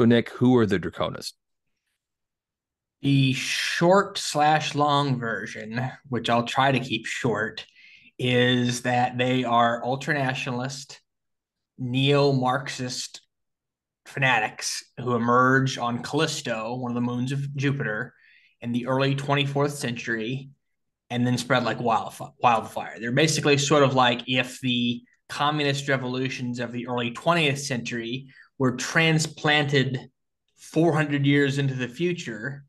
So, Nick, who are the Draconis? The short slash long version, which I'll try to keep short, is that they are ultranationalist, neo Marxist fanatics who emerge on Callisto, one of the moons of Jupiter, in the early 24th century and then spread like wildfire. They're basically sort of like if the communist revolutions of the early 20th century were transplanted 400 years into the future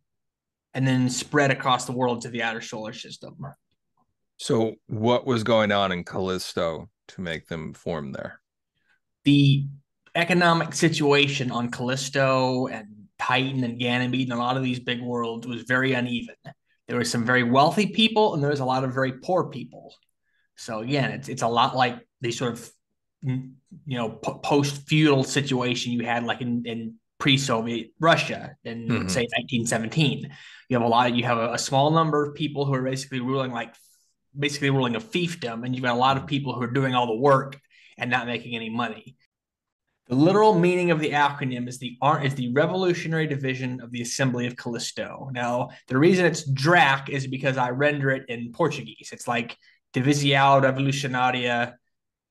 and then spread across the world to the outer solar system. So, what was going on in Callisto to make them form there? The economic situation on Callisto and Titan and Ganymede and a lot of these big worlds was very uneven. There were some very wealthy people and there was a lot of very poor people. So again, it's it's a lot like these sort of you know post feudal situation you had like in, in pre-Soviet Russia in mm-hmm. say 1917. You have a lot of you have a, a, small number of people who are basically ruling like basically ruling a fiefdom, and you've got a lot of people who are doing all the work and not making any money. The literal meaning of the acronym is the is the Revolutionary Division of the Assembly of Callisto. Now, the reason it's DRAC is because I render it in Portuguese. It's like Divisião Revolucionária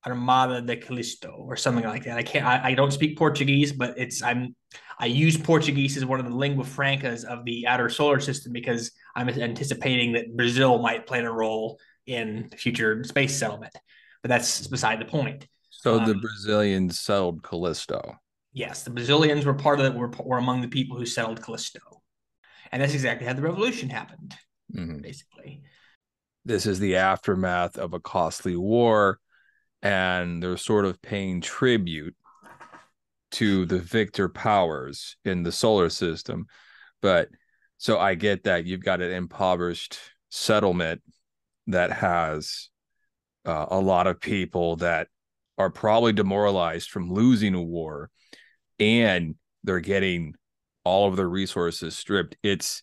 Armada de Callisto or something like that. I can't. I, I, don't speak Portuguese, but it's I'm. I use Portuguese as one of the lingua francas of the outer solar system because I'm anticipating that Brazil might play a role in future space settlement. But that's beside the point. So um, the Brazilians settled Callisto. Yes, the Brazilians were part of it. Were, were among the people who settled Callisto, and that's exactly how the revolution happened. Mm-hmm. Basically, this is the aftermath of a costly war, and they're sort of paying tribute to the victor powers in the solar system. But so I get that you've got an impoverished settlement that has uh, a lot of people that are probably demoralized from losing a war and they're getting all of their resources stripped. It's,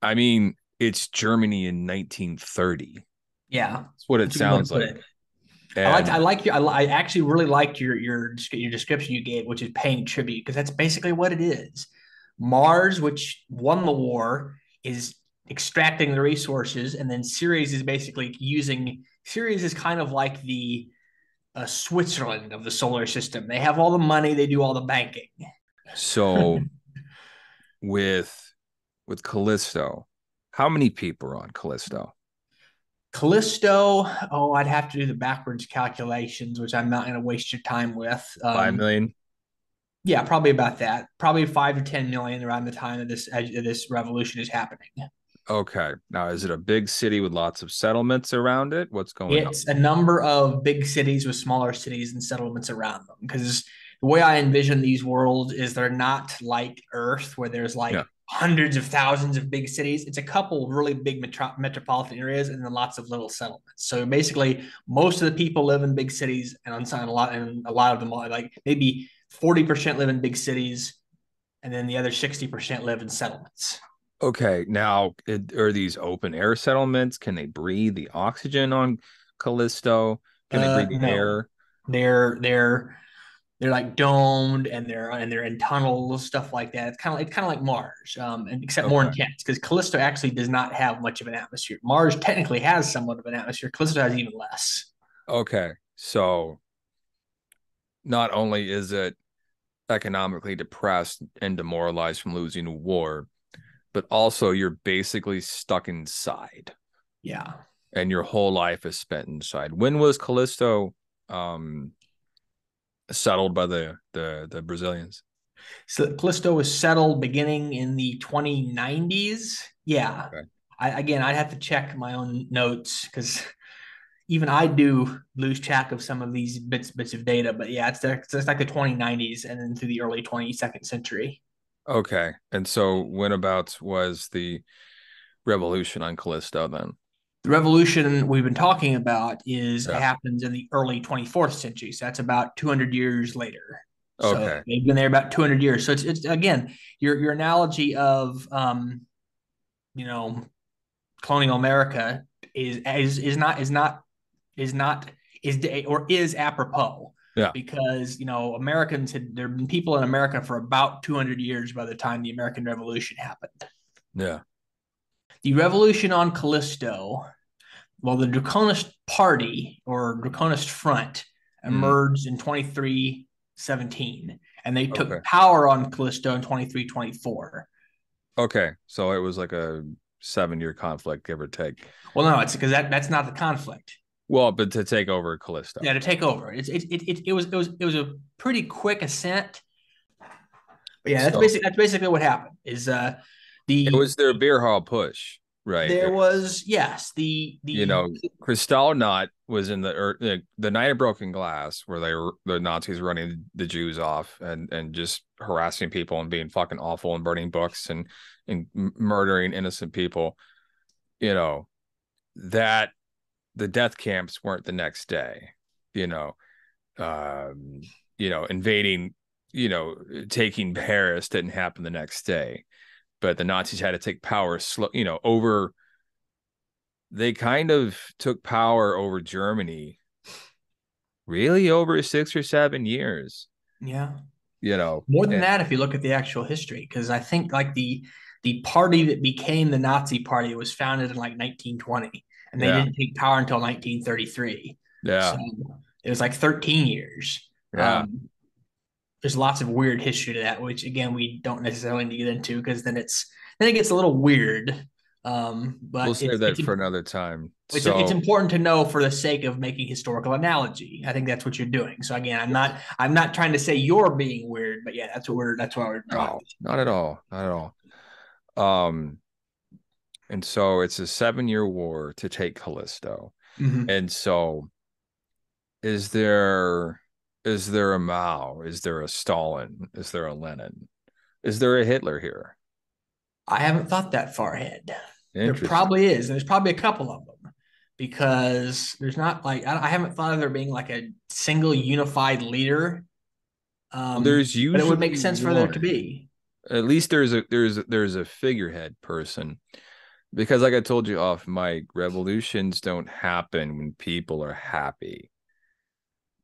I mean, it's Germany in 1930. Yeah, that's what it sounds like. And, I like I like your I, I actually really liked your your your description you gave, which is paying tribute because that's basically what it is. Mars, which won the war, is extracting the resources, and then Ceres is basically using Ceres is kind of like the a Switzerland of the solar system. They have all the money, they do all the banking. So with with Callisto, how many people are on Callisto? Callisto, oh, I'd have to do the backwards calculations, which I'm not going to waste your time with. Um, five million. Yeah, probably about that. Probably five to ten million around the time that this this revolution is happening. Okay. Now, is it a big city with lots of settlements around it? What's going it's on? It's a number of big cities with smaller cities and settlements around them. Because the way I envision these worlds is they're not like Earth, where there's like yeah. Hundreds of thousands of big cities. It's a couple really big metro- metropolitan areas and then lots of little settlements. So basically, most of the people live in big cities, and on a lot, and a lot of them, are like maybe forty percent live in big cities, and then the other sixty percent live in settlements. Okay, now it, are these open air settlements? Can they breathe the oxygen on Callisto? Can they breathe uh, no. air? They're they're they're like domed and they're and they're in tunnels, stuff like that. It's kind of it's kind of like Mars, um, and except okay. more intense because Callisto actually does not have much of an atmosphere. Mars technically has somewhat of an atmosphere. Callisto has even less. Okay, so not only is it economically depressed and demoralized from losing a war, but also you're basically stuck inside. Yeah. And your whole life is spent inside. When was Callisto um settled by the the the Brazilians? So Callisto was settled beginning in the 2090s. Yeah. Okay. I, again, I'd have to check my own notes because even I do lose track of some of these bits bits of data. But yeah, it's, the, it's like the 2090s and then through the early 22nd century. Okay. And so when about was the revolution on Callisto then? The revolution we've been talking about is yeah. happens in the early 24th century. So that's about 200 years later. So okay. they've been there about 200 years. So it's, it's again, your, your analogy of, um, you know, colonial America is, is, is not, is not, is not, is, or is apropos Yeah. Because, you know, Americans had, there have been people in America for about 200 years by the time the American Revolution happened. Yeah. The revolution on Callisto, well, the Draconist Party or Draconist Front emerged mm. in 2317 and they took okay. power on Callisto in 2324. Okay. So it was like a seven year conflict, give or take. Well, no, it's because that, that's not the conflict. Well, but to take over Callisto. Yeah, to take over. It's it, it, it, it was it was it was a pretty quick ascent. But yeah, that's so, basically that's basically what happened. Is uh the it was their Beer Hall Putsch, right? There was yes, the the you know Kristallnacht was in the er, the, the night of broken glass where they were the Nazis running the Jews off and and just harassing people and being fucking awful and burning books and and murdering innocent people. You know that the death camps weren't the next day. You know, um, you know, invading, you know, taking Paris didn't happen the next day but the Nazis had to take power slow, you know, over they kind of took power over Germany really over 6 or 7 years. Yeah. You know. More than and, that if you look at the actual history cuz I think like the the party that became the Nazi party was founded in like 1920 and they yeah. didn't take power until 1933. Yeah. So it was like 13 years. Yeah. Um, there's lots of weird history to that, which again we don't necessarily need to get into because then it's then it gets a little weird. Um, but we'll save that for another time. It's, so, it's important to know for the sake of making historical analogy. I think that's what you're doing. So again, I'm not I'm not trying to say you're being weird, but yeah, that's what we're that's why we're no, not at all, not at all. Um, and so it's a seven year war to take Callisto, mm-hmm. and so is there is there a Mao? Is there a Stalin? Is there a Lenin? Is there a Hitler here? I haven't thought that far ahead. There probably is. And there's probably a couple of them because there's not like I, haven't thought of there being like a single unified leader. Um, there's usually but it would make sense for there to be. At least there's a there's there's a figurehead person because like I told you off mic, revolutions don't happen when people are happy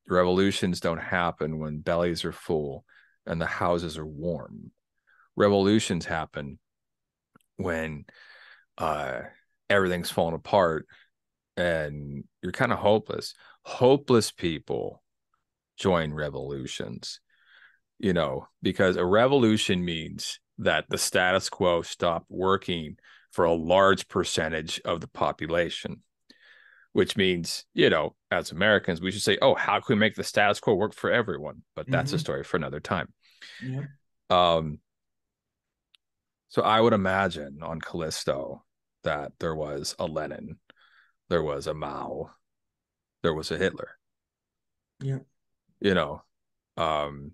Revolutions don't happen when bellies are full and the houses are warm. Revolutions happen when uh, everything's falling apart and you're kind of hopeless. Hopeless people join revolutions, you know, because a revolution means that the status quo stopped working for a large percentage of the population which means, you know, as Americans, we should say, oh, how can we make the status quo work for everyone? But that's mm-hmm. a story for another time. Yeah. Um, so I would imagine on Callisto that there was a Lenin, there was a Mao, there was a Hitler. Yeah. You know, um,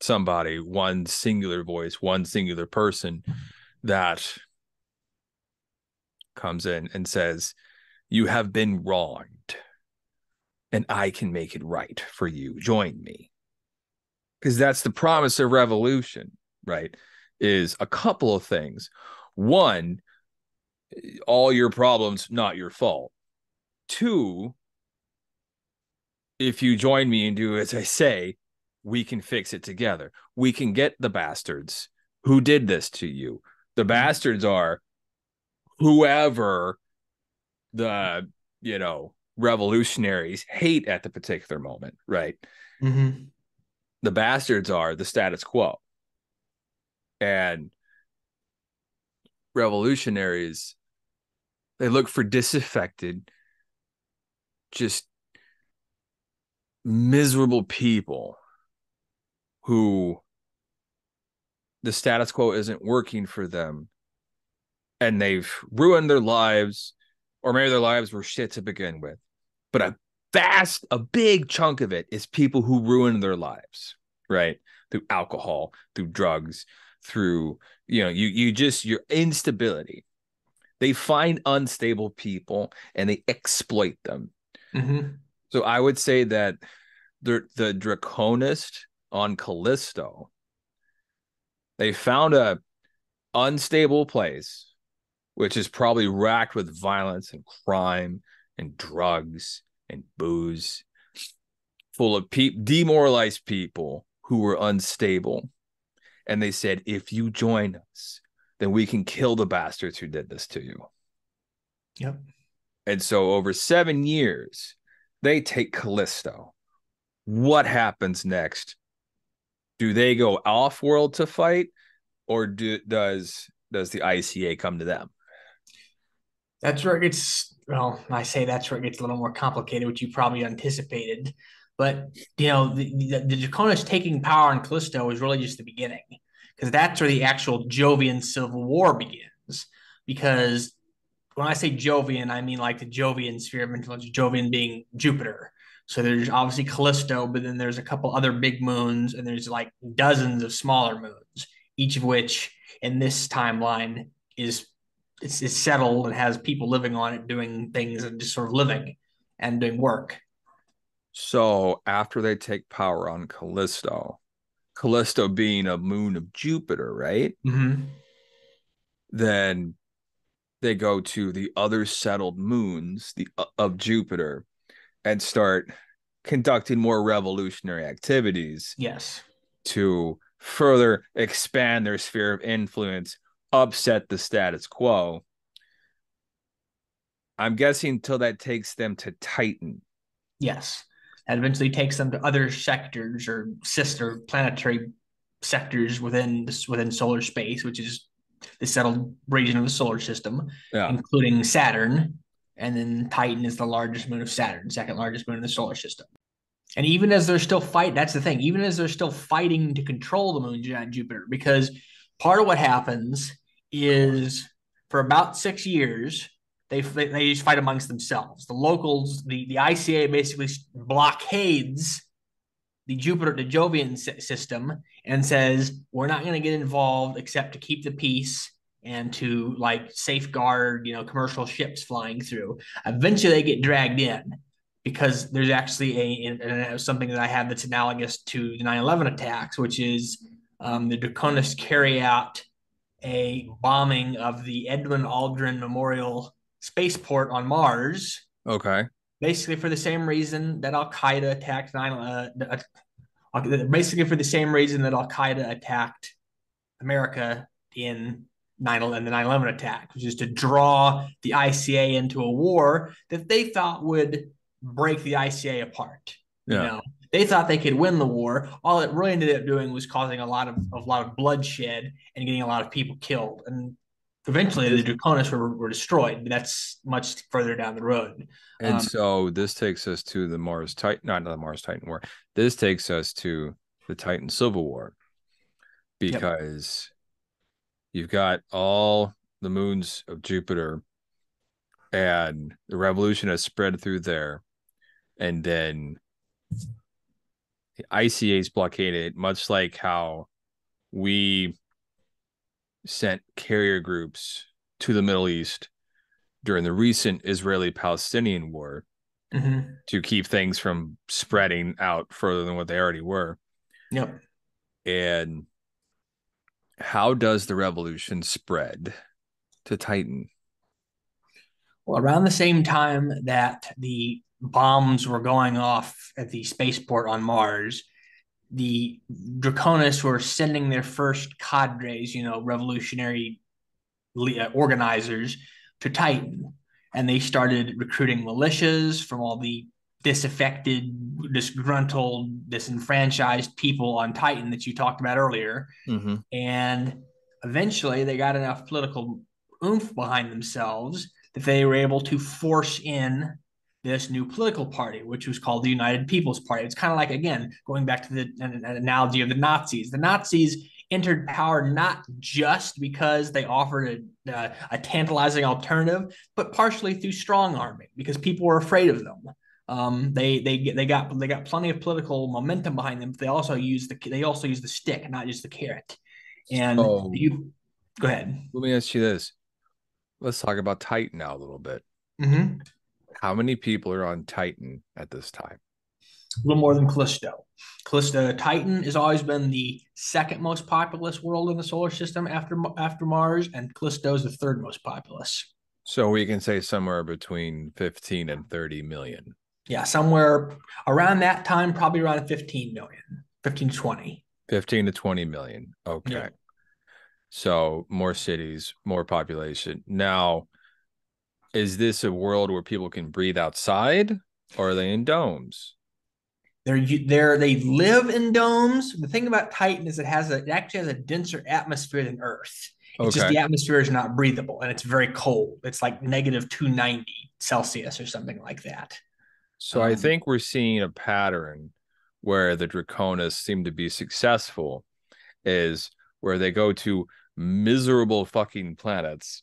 somebody, one singular voice, one singular person that comes in and says, you have been wronged, and I can make it right for you. Join me. Because that's the promise of revolution, right? Is a couple of things. One, all your problems, not your fault. Two, if you join me and do as I say, we can fix it together. We can get the bastards who did this to you. The bastards are whoever the you know revolutionaries hate at the particular moment, right? Mm-hmm. The bastards are the status quo, and revolutionaries they look for disaffected, just miserable people who the status quo isn't working for them and they've ruined their lives or maybe their lives were shit to begin with. But a vast, a big chunk of it is people who ruin their lives, right? Through alcohol, through drugs, through, you know, you you just your instability. They find unstable people and they exploit them. Mm-hmm. So I would say that the the Draconist on Callisto, they found a unstable place which is probably racked with violence and crime and drugs and booze, full of pe- demoralized people who were unstable. And they said, if you join us, then we can kill the bastards who did this to you. Yep. And so over seven years, they take Callisto. What happens next? Do they go off world to fight, or do, does does the ICA come to them? That's where it gets. Well, I say that's where it gets a little more complicated, which you probably anticipated. But you know, the, the, the Draconis taking power on Callisto is really just the beginning, because that's where the actual Jovian civil war begins. Because when I say Jovian, I mean like the Jovian sphere of influence, Jovian being Jupiter. So there's obviously Callisto, but then there's a couple other big moons, and there's like dozens of smaller moons, each of which in this timeline is it's, it's settled and has people living on it doing things and just sort of living and doing work. So after they take power on Callisto, Callisto being a moon of Jupiter, right? Mm-hmm. Then they go to the other settled moons the, uh, of Jupiter and start conducting more revolutionary activities. Yes. To further expand their sphere of influence, upset the status quo. I'm guessing until that takes them to Titan. Yes. That eventually takes them to other sectors or sister planetary sectors within this within solar space, which is the settled region of the solar system, yeah. including Saturn. And then Titan is the largest moon of Saturn, second largest moon in the solar system. And even as they're still fighting, that's the thing, even as they're still fighting to control the moon giant Jupiter, because part of what happens is for about six years, they, they, just fight amongst themselves. The locals, the, the ICA basically blockades the Jupiter, the Jovian system, and says we're not going to get involved except to keep the peace and to like safeguard, you know, commercial ships flying through. Eventually, they get dragged in because there's actually a, a something that I have that's analogous to the 9/11 attacks, which is um, the Draconis carry out a bombing of the Edwin Aldrin Memorial Spaceport on Mars. Okay basically for the same reason that Al Qaeda attacked nine. Uh, uh, basically for the same reason that Al Qaeda attacked America in 9 11, the 9 11 attack, which is to draw the ICA into a war that they thought would break the ICA apart. Yeah. You know, they thought they could win the war. All it really ended up doing was causing a lot of a lot of bloodshed and getting a lot of people killed. And Eventually, the Draconis were, were destroyed, but that's much further down the road. And um, so this takes us to the Mars Titan, not the Mars Titan War. This takes us to the Titan Civil War because yep. you've got all the moons of Jupiter and the revolution has spread through there. And then the ICA's blockaded, much like how we sent carrier groups to the Middle East during the recent Israeli Palestinian war mm-hmm. to keep things from spreading out further than what they already were. Yep. And how does the revolution spread to Titan? Well, around the same time that the bombs were going off at the spaceport on Mars, the Draconis were sending their first cadres, you know, revolutionary uh, organizers to Titan. And they started recruiting militias from all the disaffected, disgruntled, disenfranchised people on Titan that you talked about earlier. Mm-hmm. And eventually they got enough political oomph behind themselves that they were able to force in this new political party, which was called the United People's Party. It's kind of like, again, going back to the an, an analogy of the Nazis. The Nazis entered power not just because they offered a, uh, a tantalizing alternative, but partially through strong arming because people were afraid of them. Um, they they they got they got plenty of political momentum behind them. But they also use the they also use the stick, not just the carrot. And so, you go ahead. Let me ask you this. Let's talk about Titan now a little bit. Mm-hmm. How many people are on Titan at this time? A little more than Callisto. Callisto Titan has always been the second most populous world in the solar system after after Mars, and Callisto is the third most populous. So we can say somewhere between 15 and 30 million. Yeah, somewhere around that time, probably around 15 million, 15 to 20. 15 to 20 million. Okay. Yeah. So more cities, more population. Now, is this a world where people can breathe outside or are they in domes? They're they're they live in domes. The thing about Titan is it has a it actually has a denser atmosphere than Earth. It's just the atmosphere is not breathable and it's very cold. It's like negative 290 Celsius or something like that. So I Um, think we're seeing a pattern where the Draconis seem to be successful is where they go to miserable fucking planets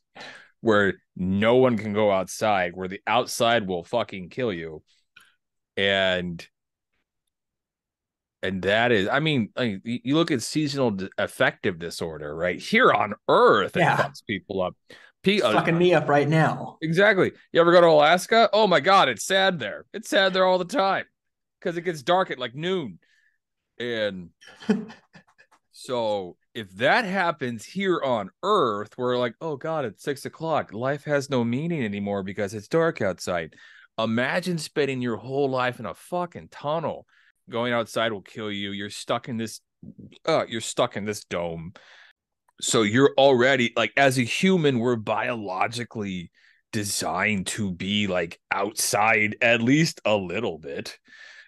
where no one can go outside, where the outside will fucking kill you. And and that is, I mean, like you you look at seasonal affective disorder, right? Here on Earth, it fucks people up. Pe- It's uh, fucking me up right now. Exactly. You ever go to Alaska? Oh my God, it's sad there. It's sad there all the time because it gets dark at like noon. And so if that happens here on Earth, we're like, oh God, it's six o'clock. Life has no meaning anymore because it's dark outside. Imagine spending your whole life in a fucking tunnel. Going outside will kill you. You're stuck in this, uh, you're stuck in this dome. So you're already like, as a human, we're biologically designed to be like outside at least a little bit,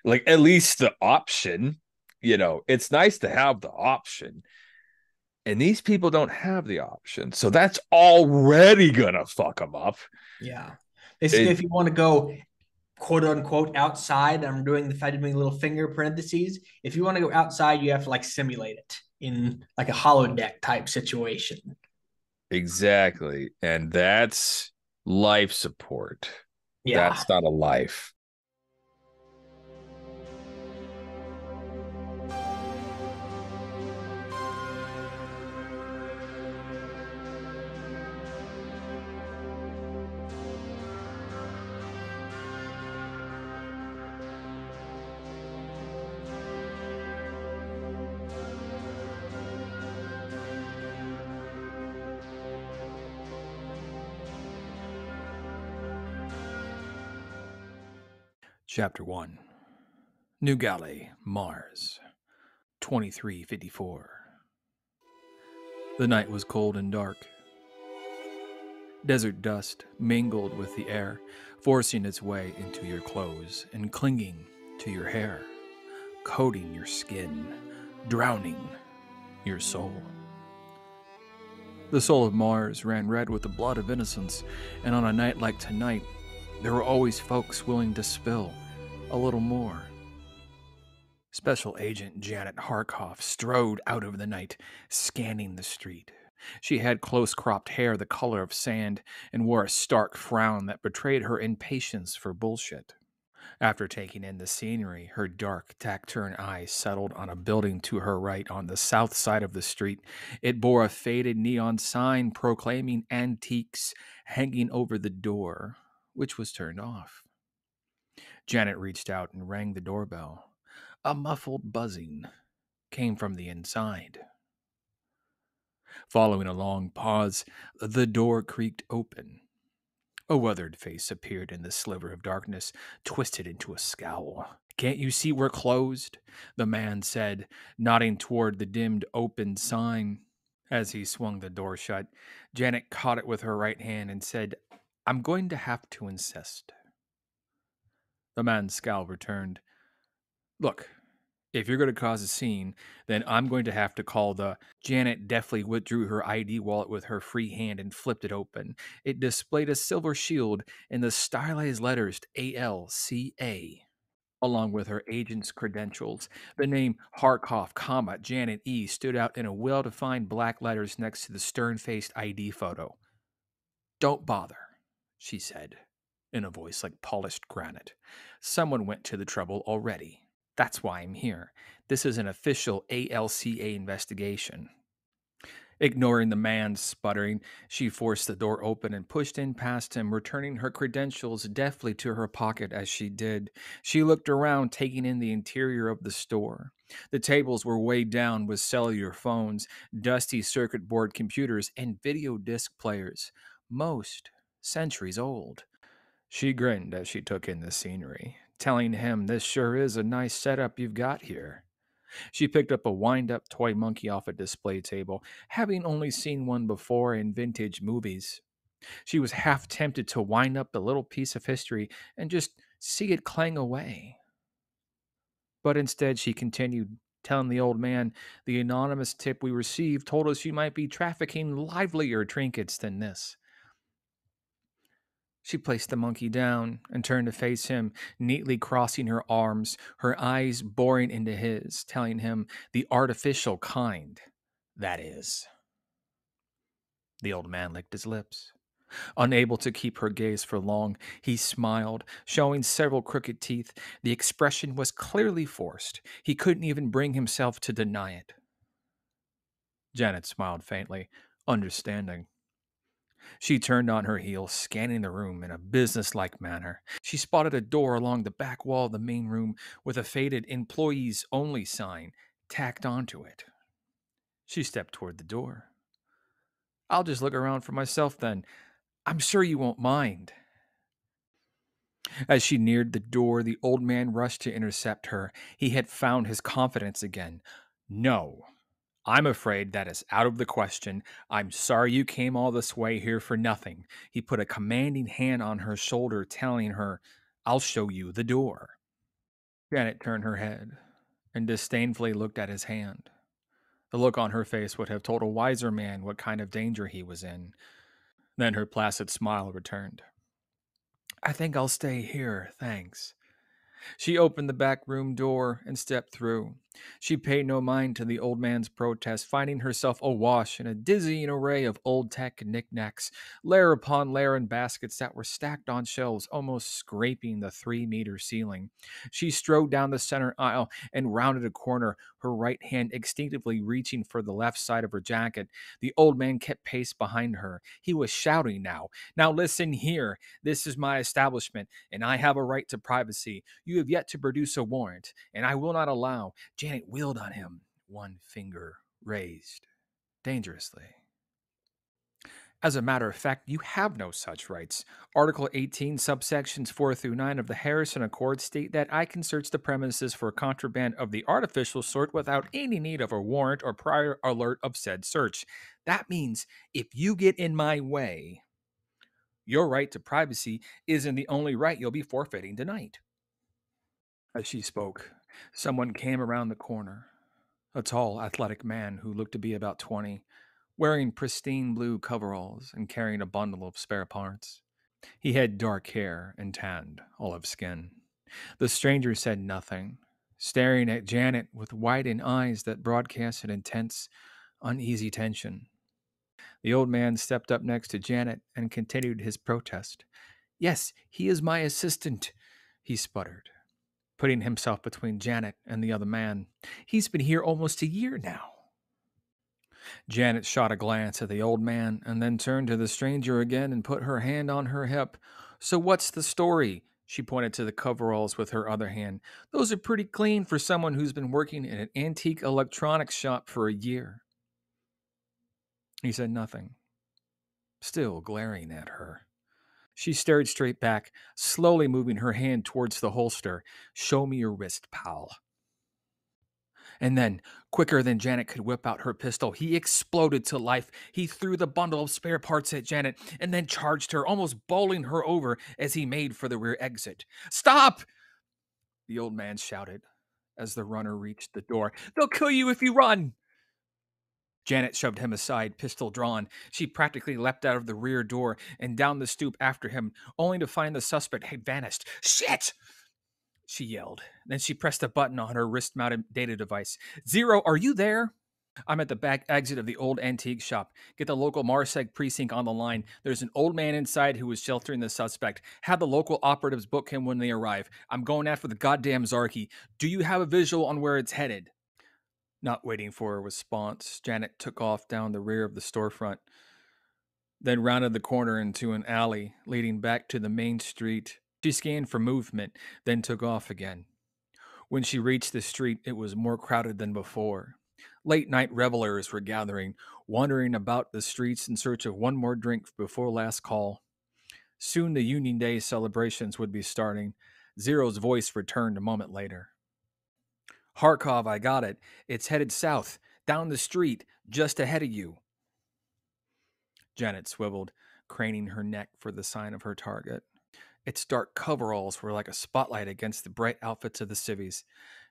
like at least the option. You know, it's nice to have the option. And these people don't have the option. So that's already gonna fuck them up. Yeah. They say It- if you want to go quote unquote outside, I'm doing the I'm doing little finger parentheses. If you want to go outside, you have to like simulate it in like a holodeck type situation. Exactly. And that's life support. Yeah. That's not a life. Chapter 1 New Galley, Mars, 2354. The night was cold and dark. Desert dust mingled with the air, forcing its way into your clothes and clinging to your hair, coating your skin, drowning your soul. The soul of Mars ran red with the blood of innocence, and on a night like tonight, there were always folks willing to spill a little more. Special Agent Janet Harkoff strode out of the night, scanning the street. She had close cropped hair the color of sand and wore a stark frown that betrayed her impatience for bullshit. After taking in the scenery, her dark, taciturn eyes settled on a building to her right on the south side of the street. It bore a faded neon sign proclaiming antiques hanging over the door, which was turned off. Janet reached out and rang the doorbell. A muffled buzzing came from the inside. Following a long pause, the door creaked open. A weathered face appeared in the sliver of darkness, twisted into a scowl. Can't you see we're closed? The man said, nodding toward the dimmed open sign. As he swung the door shut, Janet caught it with her right hand and said, I'm going to have to insist. The man's scowl returned. Look, if you're going to cause a scene, then I'm going to have to call the. Janet deftly withdrew her ID wallet with her free hand and flipped it open. It displayed a silver shield and the stylized letters ALCA. Along with her agent's credentials, the name Harkoff, comma, Janet E stood out in a well defined black letters next to the stern faced ID photo. Don't bother, she said, in a voice like polished granite. Someone went to the trouble already. That's why I'm here. This is an official ALCA investigation. Ignoring the man's sputtering, she forced the door open and pushed in past him, returning her credentials deftly to her pocket as she did. She looked around, taking in the interior of the store. The tables were weighed down with cellular phones, dusty circuit board computers, and video disc players, most centuries old. She grinned as she took in the scenery. telling him this sure is a nice setup you've got here. She picked up a wind up toy monkey off a display table, having only seen one before in vintage movies. She was half tempted to wind up the little piece of history and just see it clang away. But instead, she continued, telling the old man the anonymous tip we received told us you might be trafficking livelier trinkets than this. She placed the monkey down and turned to face him, neatly crossing her arms, her eyes boring into his, telling him the artificial kind, that is. The old man licked his lips. Unable to keep her gaze for long, he smiled, showing several crooked teeth. The expression was clearly forced. He couldn't even bring himself to deny it. Janet smiled faintly, understanding. She turned on her heel, scanning the room in a businesslike manner. She spotted a door along the back wall of the main room with a faded employees only sign tacked onto it. She stepped toward the door. I'll just look around for myself then. I'm sure you won't mind. As she neared the door, the old man rushed to intercept her. He had found his confidence again. No, I'm afraid that is out of the question. I'm sorry you came all this way here for nothing. He put a commanding hand on her shoulder, telling her, I'll show you the door. Janet turned her head and disdainfully looked at his hand. The look on her face would have told a wiser man what kind of danger he was in. Then her placid smile returned. I think I'll stay here, thanks. She opened the back room door and stepped through. She paid no mind to the old man's protest, finding herself awash in a dizzying array of old tech knickknacks, layer upon layer in baskets that were stacked on shelves, almost scraping the three meter ceiling. She strode down the center aisle and rounded a corner, her right hand instinctively reaching for the left side of her jacket. The old man kept pace behind her. He was shouting now. Now listen here. This is my establishment, and I have a right to privacy. You have yet to produce a warrant, and I will not allow. Janet wheeled on him, one finger raised, dangerously. As a matter of fact, you have no such rights. Article 18, subsections 4 through 9 of the Harrison Accord state that I can search the premises for contraband of the artificial sort without any need of a warrant or prior alert of said search. That means if you get in my way, your right to privacy isn't the only right you'll be forfeiting tonight. As she spoke, Someone came around the corner. A tall, athletic man who looked to be about 20, wearing pristine blue coveralls and carrying a bundle of spare parts. He had dark hair and tanned olive skin. The stranger said nothing, staring at Janet with widened eyes that broadcast an intense, uneasy tension. The old man stepped up next to Janet and continued his protest. Yes, he is my assistant, he sputtered putting himself between Janet and the other man. He's been here almost a year now. Janet shot a glance at the old man and then turned to the stranger again and put her hand on her hip. So, what's the story? She pointed to the coveralls with her other hand. Those are pretty clean for someone who's been working in an antique electronics shop for a year. He said nothing, still glaring at her. She stared straight back, slowly moving her hand towards the holster. Show me your wrist, pal. And then, quicker than Janet could whip out her pistol, he exploded to life. He threw the bundle of spare parts at Janet and then charged her, almost bowling her over as he made for the rear exit. Stop! The old man shouted as the runner reached the door. They'll kill you if you run! Janet shoved him aside, pistol drawn. She practically leapt out of the rear door and down the stoop after him, only to find the suspect had vanished. Shit! She yelled. Then she pressed a button on her wrist mounted data device. Zero, are you there? I'm at the back exit of the old antique shop. Get the local Marseg precinct on the line. There's an old man inside who is sheltering the suspect. Have the local operatives book him when they arrive. I'm going after the goddamn Zarky. Do you have a visual on where it's headed? Not waiting for a response, Janet took off down the rear of the storefront, then rounded the corner into an alley leading back to the main street. She scanned for movement, then took off again. When she reached the street, it was more crowded than before. Late night revelers were gathering, wandering about the streets in search of one more drink before last call. Soon the Union Day celebrations would be starting. Zero's voice returned a moment later. Harkov, I got it. It's headed south, down the street, just ahead of you. Janet swiveled, craning her neck for the sign of her target. Its dark coveralls were like a spotlight against the bright outfits of the civvies.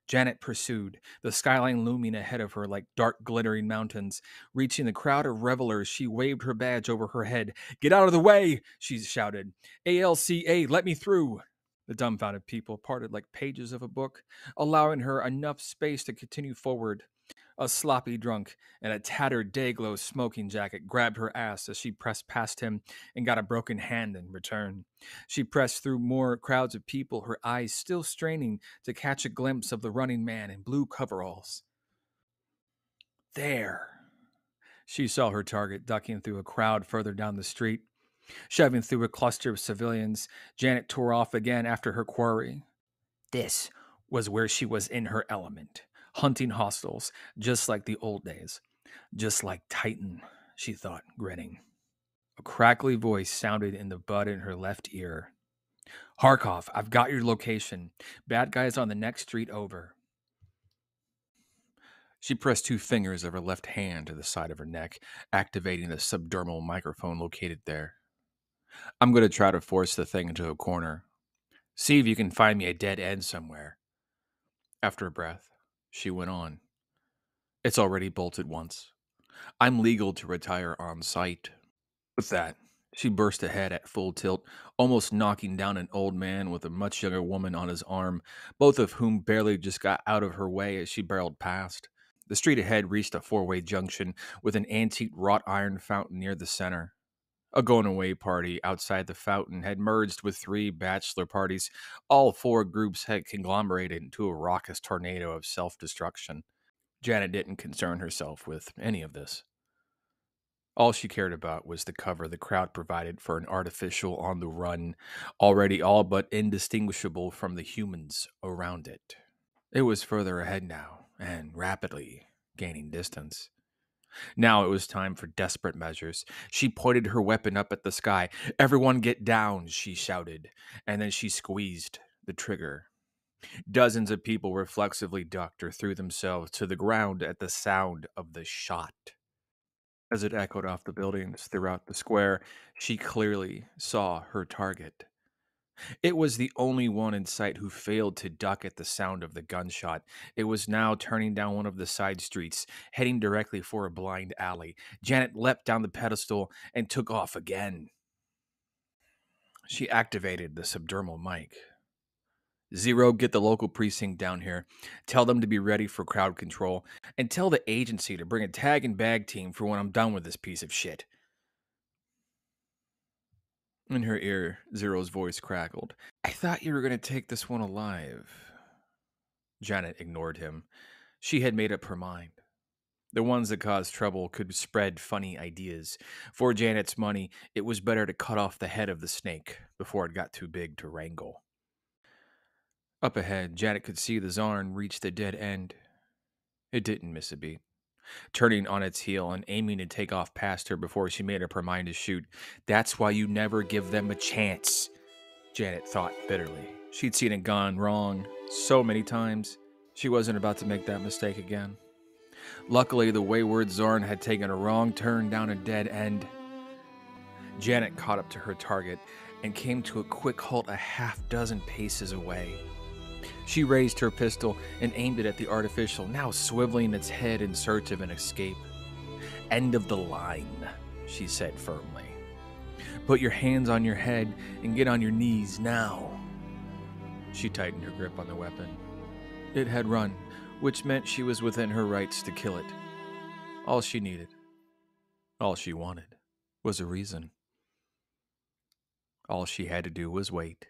Janet pursued, the skyline looming ahead of her like dark glittering mountains. Reaching the crowd of revelers, she waved her badge over her head. Get out of the way, she shouted. ALCA, let me through. The dumbfounded people parted like pages of a book, allowing her enough space to continue forward. A sloppy drunk in a tattered Dayglow smoking jacket grabbed her ass as she pressed past him and got a broken hand in return. She pressed through more crowds of people, her eyes still straining to catch a glimpse of the running man in blue coveralls. There. She saw her target ducking through a crowd further down the street. Shoving through a cluster of civilians, Janet tore off again after her quarry. This was where she was in her element hunting hostiles, just like the old days. Just like Titan, she thought, grinning. A crackly voice sounded in the bud in her left ear. Harkov, I've got your location. Bad guys on the next street over. She pressed two fingers of her left hand to the side of her neck, activating the subdermal microphone located there. I'm going to try to force the thing into a corner. See if you can find me a dead end somewhere. After a breath, she went on. It's already bolted once. I'm legal to retire on sight. With that, she burst ahead at full tilt, almost knocking down an old man with a much younger woman on his arm, both of whom barely just got out of her way as she barreled past. The street ahead reached a four way junction with an antique wrought iron fountain near the center. A going away party outside the fountain had merged with three bachelor parties. All four groups had conglomerated into a raucous tornado of self destruction. Janet didn't concern herself with any of this. All she cared about was the cover the crowd provided for an artificial on the run, already all but indistinguishable from the humans around it. It was further ahead now, and rapidly gaining distance. Now it was time for desperate measures. She pointed her weapon up at the sky. Everyone get down, she shouted, and then she squeezed the trigger. Dozens of people reflexively ducked or threw themselves to the ground at the sound of the shot. As it echoed off the buildings throughout the square, she clearly saw her target. It was the only one in sight who failed to duck at the sound of the gunshot. It was now turning down one of the side streets, heading directly for a blind alley. Janet leapt down the pedestal and took off again. She activated the subdermal mic. Zero, get the local precinct down here. Tell them to be ready for crowd control. And tell the agency to bring a tag and bag team for when I'm done with this piece of shit. In her ear, Zero's voice crackled. I thought you were going to take this one alive. Janet ignored him. She had made up her mind. The ones that caused trouble could spread funny ideas. For Janet's money, it was better to cut off the head of the snake before it got too big to wrangle. Up ahead, Janet could see the Zarn reach the dead end. It didn't miss a beat turning on its heel and aiming to take off past her before she made up her mind to shoot. That's why you never give them a chance, Janet thought bitterly. She'd seen it gone wrong so many times. She wasn't about to make that mistake again. Luckily, the wayward Zorn had taken a wrong turn down a dead end. Janet caught up to her target and came to a quick halt a half dozen paces away. She raised her pistol and aimed it at the artificial, now swiveling its head in search of an escape. End of the line, she said firmly. Put your hands on your head and get on your knees now. She tightened her grip on the weapon. It had run, which meant she was within her rights to kill it. All she needed, all she wanted, was a reason. All she had to do was wait.